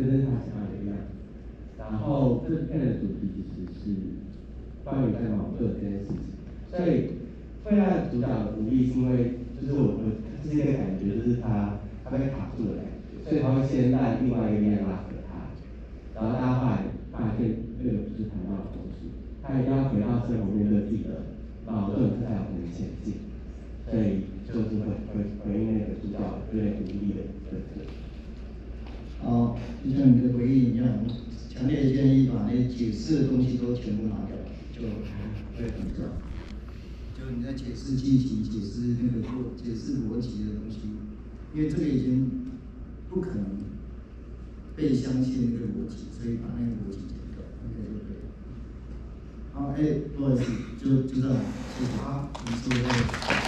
跟着他想要的样子。然后这片的主题其实是关于在矛盾这件事情，所以会让主角无力，是因为就是我我这是一个感觉，就是他他被卡住了，所以他会先让另外一个力量拉扯他，然后他后来发现这个不是谈到的东西，他一定要回到生活面对自己的矛盾，他才有可能前进，所以就是会会回应那个主角有点无力的就像你的回应一样，强烈建议把那解释的东西都全部拿掉，就会很重要。就你在解释剧情、解释那个逻、解释逻辑的东西，因为这个已经不可能被相信那个逻辑，所以把那个逻辑剪掉，OK 就可以了。好，哎，不好意思，就就这样，谢谢啊，你说的。